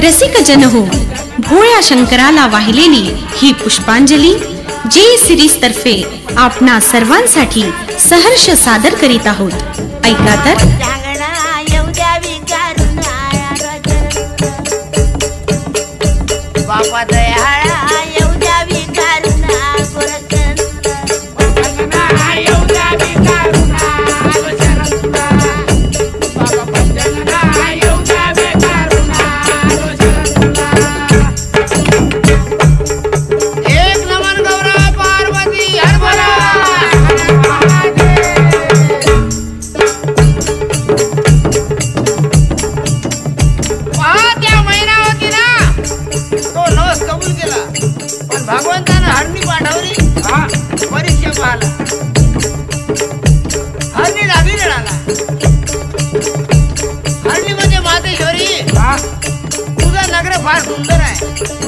रसिक जन हो. भोळ्या शंकराला वाहिलेली ही पुष्पांजली जे सिरीज तर्फे आपणा सर्वांसाठी सहर्ष सादर करीत आहोत. ऐका तर. भगवंतानं हरणी पाठवली हा. परीक्षा पाहला हरणी डावी रडाला हरणी म्हणजे मातेश्वरी तुझा नगर फार सुंदर आहे.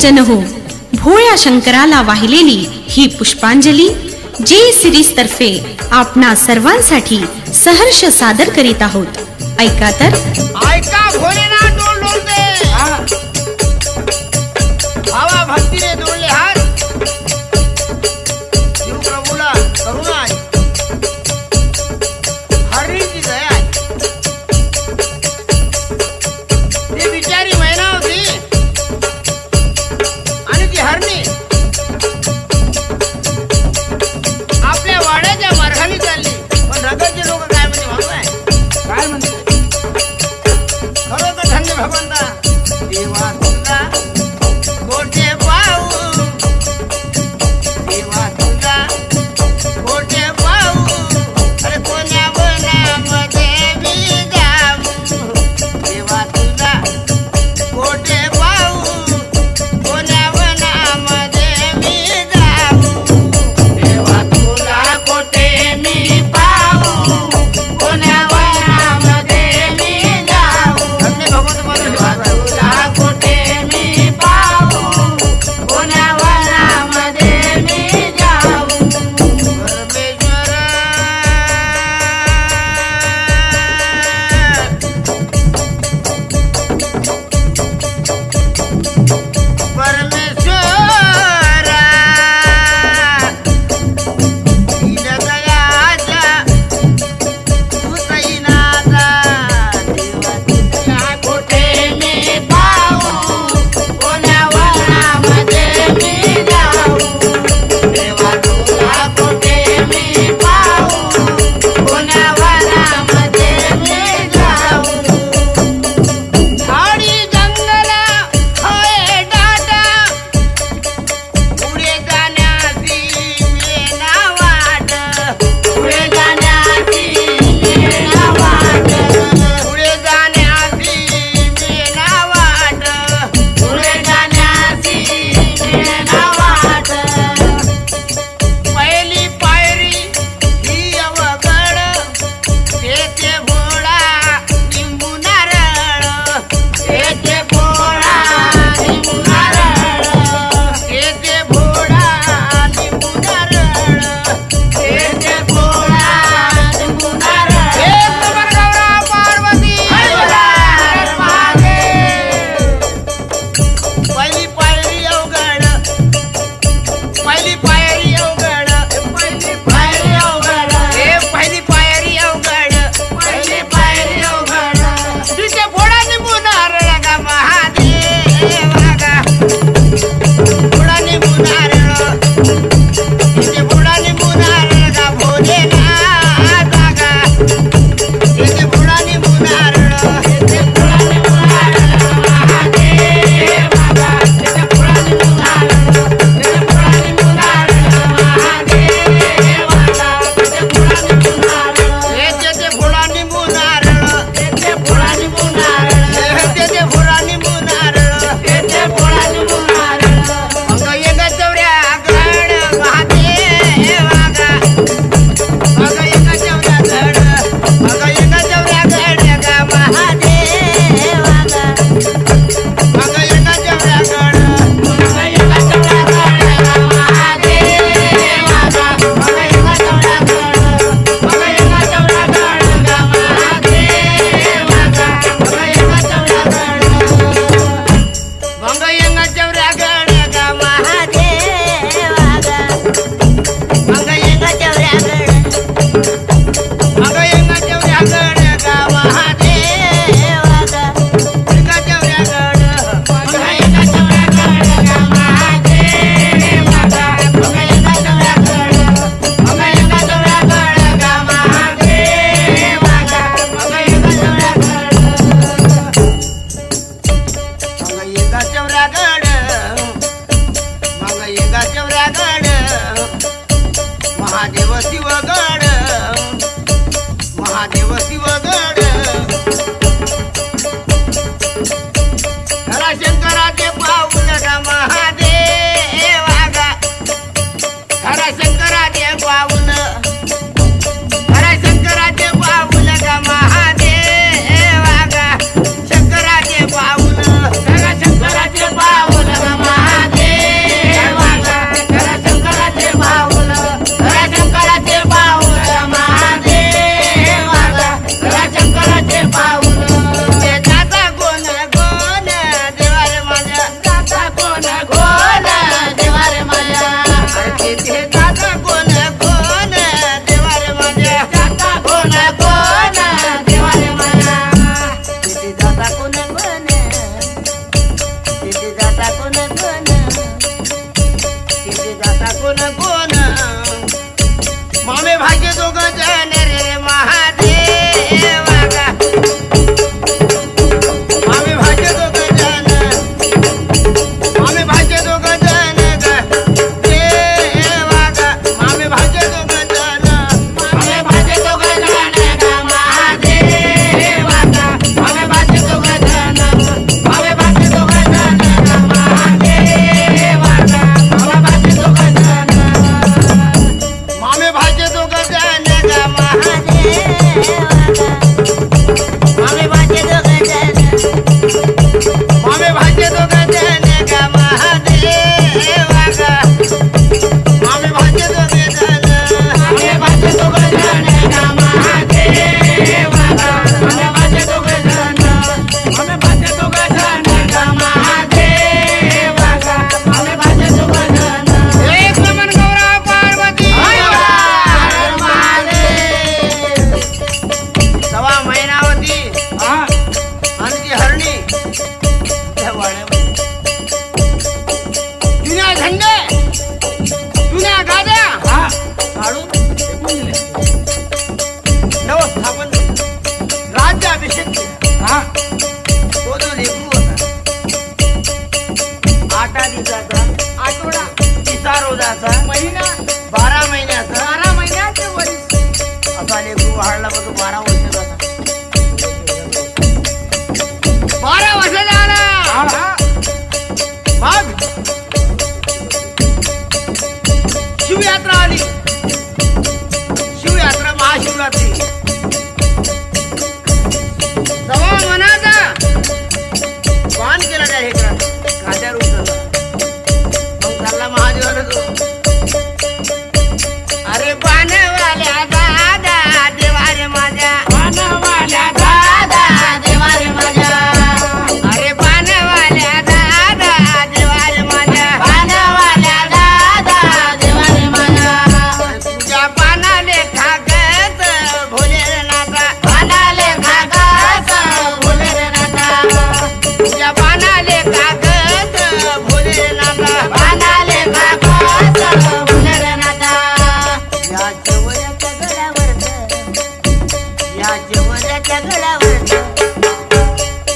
जन हो भोळ्या शंकराला वाहिलेली ही पुष्पांजली जे सिरीज तर्फे आपणा सर्वांसाठी सहर्ष सादर करीत आहोत. ऐका तर. ऐका भोलेनाथ!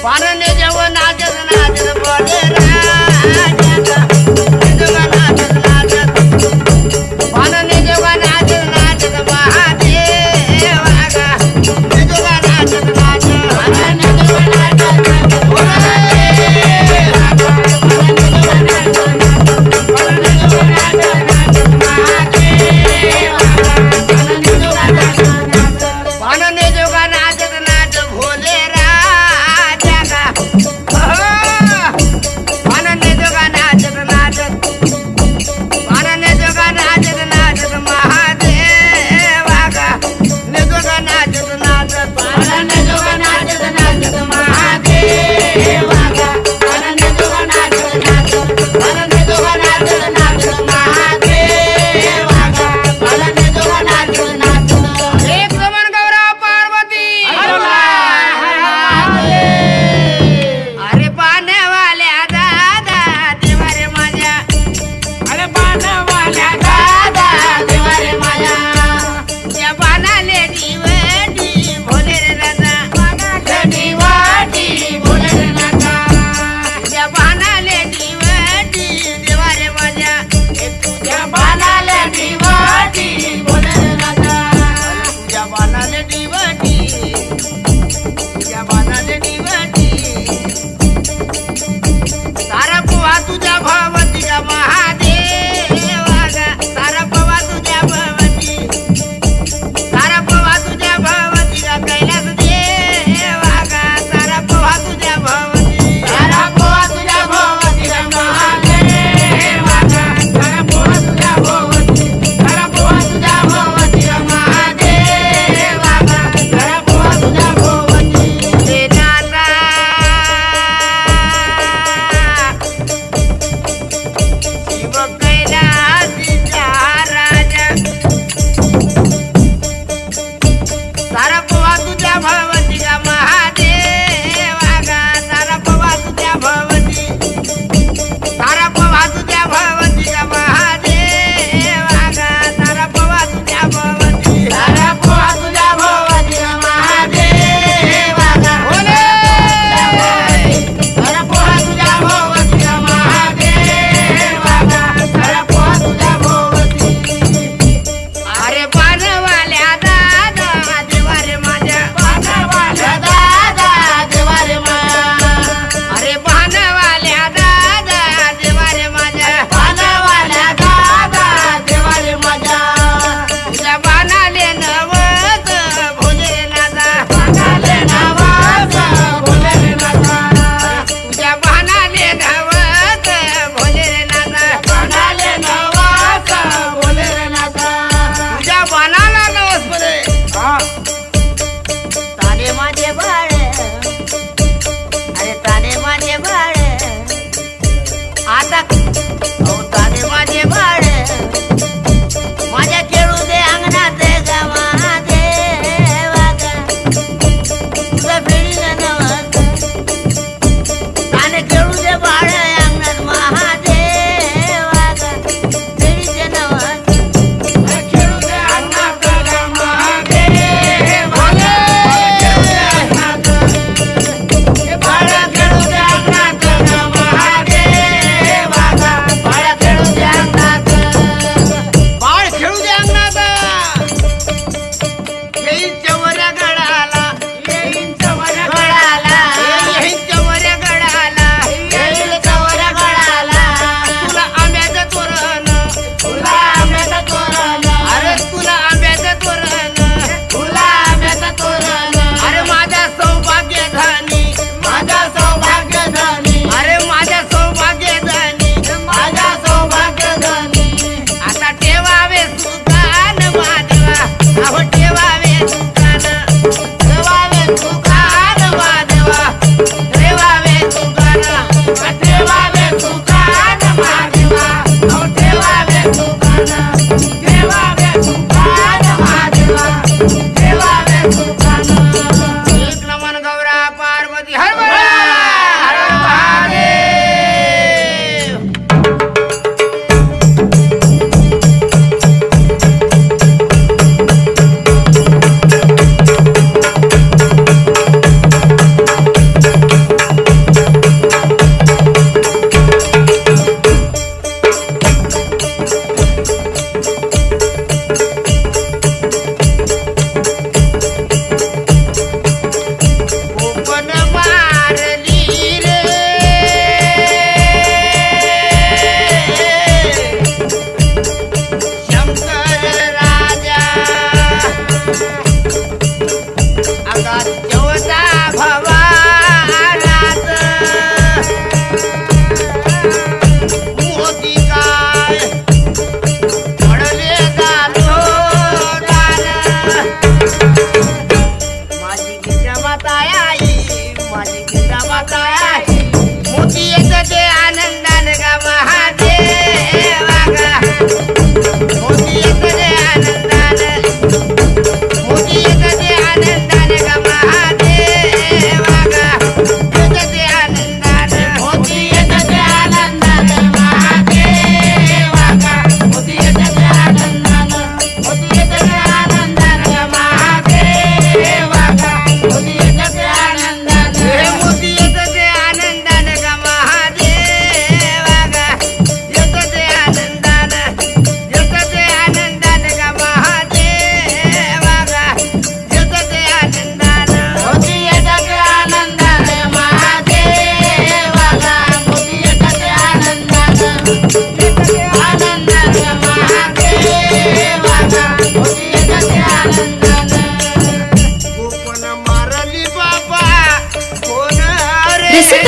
பரண ஜவ நாஜன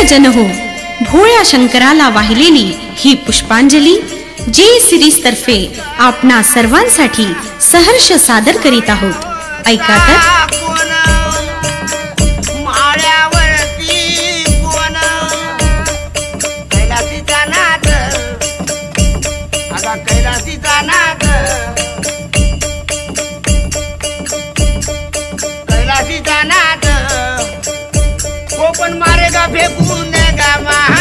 जन हो भोळ्या शंकराला वाहिलेली ही पुष्पांजली जे सिरीज तर्फे आपणा सर्वांसाठी सहर्ष सादर करीत आहोत. ऐका तर. कोण मारेगा फेकून गा मा